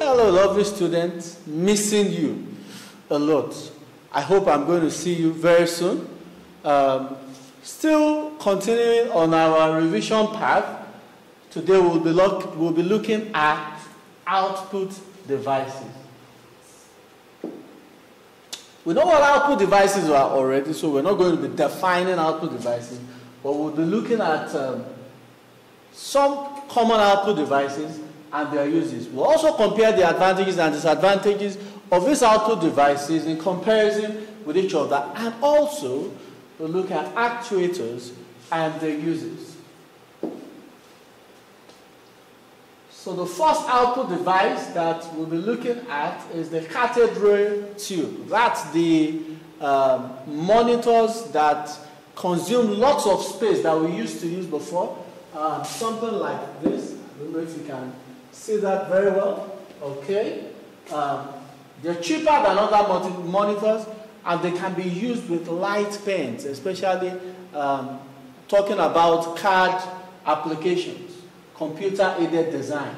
Hello, lovely students. Missing you a lot. I hope I'm going to see you very soon. Um, still continuing on our revision path. Today we'll be, look, we'll be looking at output devices. We know what output devices are already, so we're not going to be defining output devices, but we'll be looking at um, some common output devices and their uses. We'll also compare the advantages and disadvantages of these output devices in comparison with each other, and also we'll look at actuators and their uses. So the first output device that we'll be looking at is the cathode ray tube. That's the um, monitors that consume lots of space that we used to use before. Uh, something like this. I don't know if you can see that very well. Okay. Um, they're cheaper than other monitors and they can be used with light pens, especially um, talking about CAD applications, computer aided designs.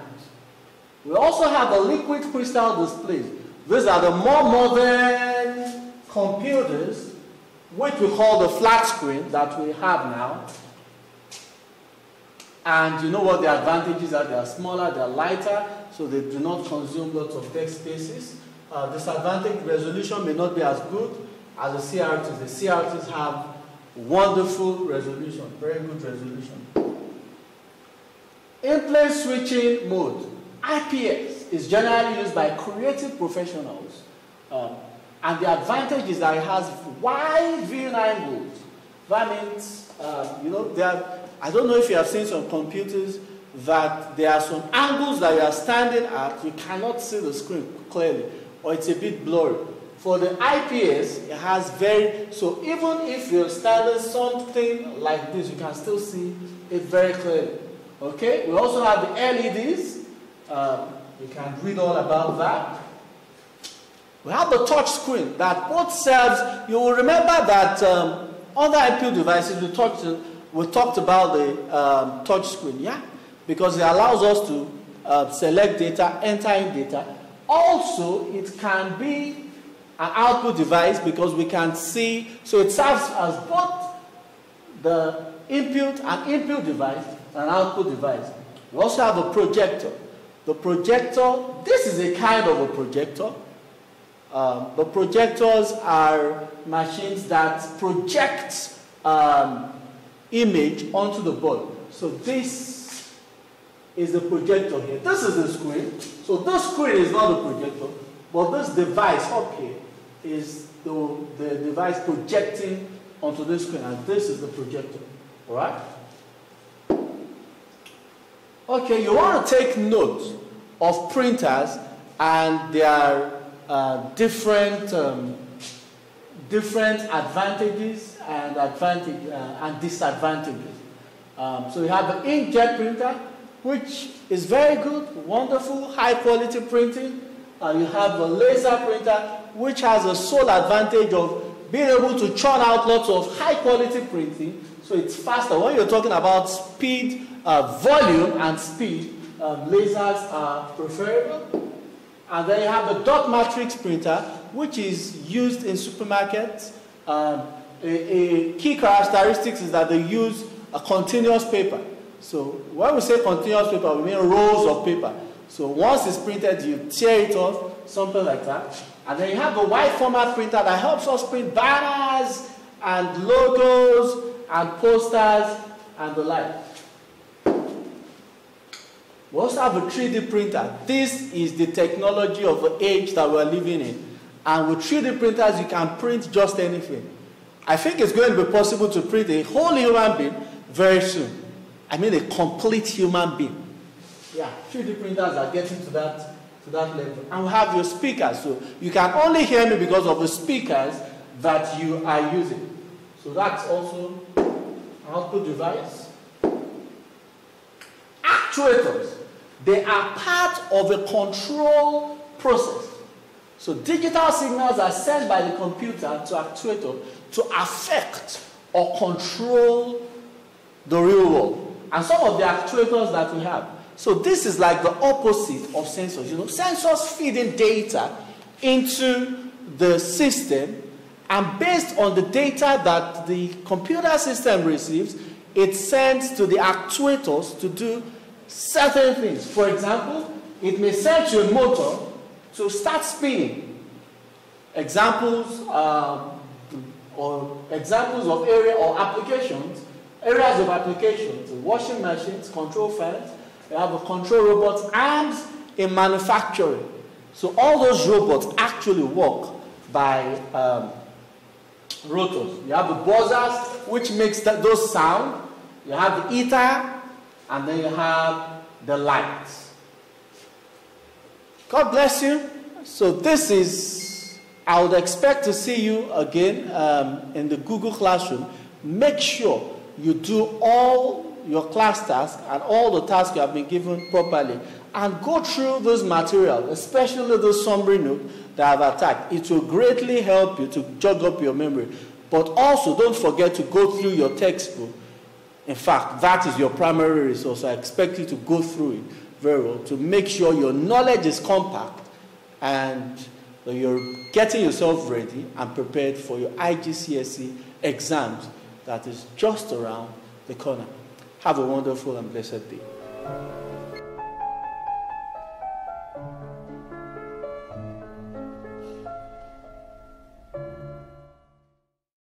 We also have the liquid crystal displays. These are the more modern computers, which we call the flat screen that we have now. And you know what the advantages are? They are smaller, they are lighter, so they do not consume lots of text spaces. Uh, disadvantage resolution may not be as good as the CRTs. The CRTs have wonderful resolution, very good resolution. In-plane switching mode. IPS is generally used by creative professionals. Um, and the advantage is that it has wide viewing angles. That means, uh, you know, there I don't know if you have seen some computers that there are some angles that you are standing at, you cannot see the screen clearly, or it's a bit blurry. For the IPS, it has very, so even if you're standing something like this, you can still see it very clearly. Okay, we also have the LEDs. Um, you can read all about that. We have the touch screen that both serves, you will remember that um, on the IPU devices, we talked, we talked about the um, touch screen, yeah? Because it allows us to uh, select data, enter in data. Also, it can be an output device because we can see, so it serves as both the input and input device and output device. We also have a projector. The projector, this is a kind of a projector. Um, the projectors are machines that project um, image onto the board. So this is the projector here. This is the screen. So this screen is not the projector, but this device up here is the, the device projecting onto this screen, and this is the projector. All right? Okay, you want to take note of printers and their uh, different um, different advantages and advantage uh, and disadvantages. Um, so we have the inkjet printer, which is very good, wonderful, high quality printing. Uh, you have the laser printer, which has a sole advantage of being able to churn out lots of high quality printing, so it's faster. When you're talking about speed, uh, volume, and speed, um, lasers are preferable. And then you have the dot matrix printer, which is used in supermarkets. Um, a, a, key characteristics is that they use a continuous paper. So when we say continuous paper, we mean rolls of paper. So once it's printed, you tear it off, something like that. And then you have the wide format printer that helps us print banners and logos and posters and the like. We also have a 3D printer. This is the technology of the age that we're living in. And with 3D printers, you can print just anything. I think it's going to be possible to print a whole human being very soon. I mean a complete human being. Yeah, 3D printers are getting to that, to that level. And we have your speakers. So you can only hear me because of the speakers that you are using. So that's also an output device. Actuators. They are part of a control process. So digital signals are sent by the computer to actuator to affect or control the real world. And some of the actuators that we have. So this is like the opposite of sensors. You know, sensors feeding data into the system, and based on the data that the computer system receives, it sends to the actuators to do certain things. For example, it may send to a motor to start spinning. Examples um, or examples of area or applications, areas of applications, washing machines, control fans, you have a control robots arms in manufacturing. So all those robots actually work by um, rotors. You have the buzzers, which makes those sound. You have the ether, and then you have the lights. God bless you. So this is, I would expect to see you again um, in the Google Classroom. Make sure you do all your class tasks and all the tasks you have been given properly and go through those materials, especially those summary notes that I've attacked. It will greatly help you to jog up your memory. But also, don't forget to go through your textbook. In fact, that is your primary resource. I expect you to go through it very well to make sure your knowledge is compact and you're getting yourself ready and prepared for your IGCSE exams that is just around the corner. Have a wonderful and blessed day.